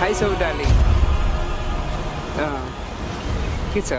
थाहै छ डाली के छ?